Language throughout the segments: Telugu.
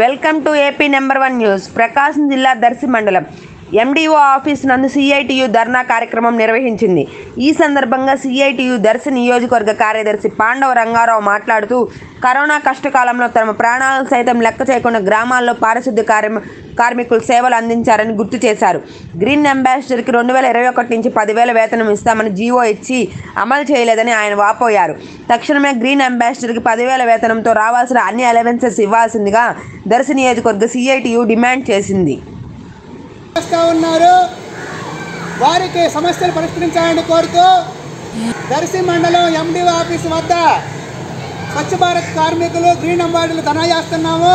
Welcome to AP number one news. Prakasam జిల్లా దర్శి మండలం. ఎండిఓ ఆఫీస్ నందు సిఐటియు ధర్నా కార్యక్రమం నిర్వహించింది. ఈ సందర్భంగా సిఐటియు దర్శి నియోజకవర్గ కార్యదర్శి పాండవ రంగారావు మాట్లాడుతూ కరోనా కష్టకాలంలో తమ ప్రాణాలను సైతం లెక్క చేయకుండా గ్రామాల్లో పారిశుద్ధ్య కార్య కార్మికులు సేవలు అందించారని గుర్తు చేశారు. గ్రీన్ అంబాసిడర్కి రెండు వేల ఇరవై ఒకటి నుంచి పదివేల వేతనం ఇస్తామని జీవో ఇచ్చి అమలు చేయలేదని ఆయన వాపోయారు. తక్షణమే గ్రీన్ అంబాసిడర్కి పదివేల వేతనంతో రావాల్సిన అన్ని అలవెన్సెస్ ఇవ్వాల్సిందిగా దర్శి నియోజకవర్గ సిఐటియు డిమాండ్ చేసింది. చేస్తూ ఉన్నారు. వారికి సమస్యలు పరిష్కరించాలని కోరుతూ దర్శి మండలం ఎండిఓ ఆఫీస్ వద్ద స్వచ్ఛ భారత్ కార్మికులు గ్రీన్ అంబార్డులు ధర్నా చేస్తున్నాము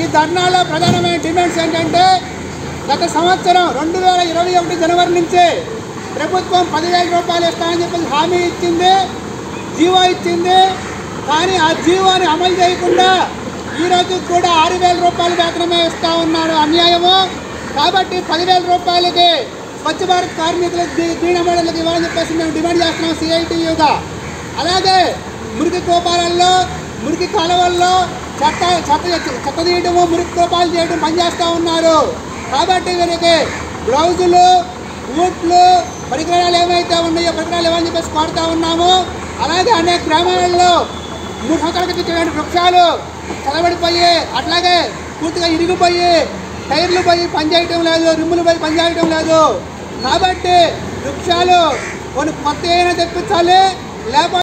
ఈ ధర్నాలో ప్రధానమైన డిమాండ్స్ ఏంటంటే గత సంవత్సరం రెండు వేల ఇరవై ఒకటి జనవరి నుంచి ప్రభుత్వం పదివేల రూపాయలు ఇస్తామని చెప్పి హామీ ఇచ్చింది జీవో ఇచ్చింది. కానీ ఆ జీవోని అమలు చేయకుండా ఈరోజు కూడా ఆరు వేల రూపాయలు వేతనమే ఇస్తూ ఉన్నారు అన్యాయము. కాబట్టి పదివేల రూపాయలకి స్వచ్ఛ భారత్ కార్మికులకు గ్రీ- గ్రీన్ ఇవ్వాలని చెప్పేసి మేము డిమాండ్ చేస్తున్నాం సిఐటియుగా. అలాగే మురికి కోపాలలో మురికి కాలువల్లో చెత్త చెత్త చెత్త తీయడము మురికి కోపాలు చేయడం పనిచేస్తూ ఉన్నారు. కాబట్టి వీరికి గ్లౌజులు బూట్లు పరికరాలు ఏమైతే ఉన్నాయో పరికరాలు ఇవ్వని చెప్పేసి కోరుతూ ఉన్నాము. అలాగే అనేక గ్రామాలలో మూడు సంవత్సరాల క్రితం వృక్షాలు చదవడిపోయి అట్లాగే పూర్తిగా ఇరిగిపోయి టైర్లు పోయి పనిచేయటం లేదు రిమ్ములు పోయి పనిచేయటం లేదు. కాబట్టి వృక్షాలు కొన్ని కొత్త అయినా తెప్పించాలి లేకపోతే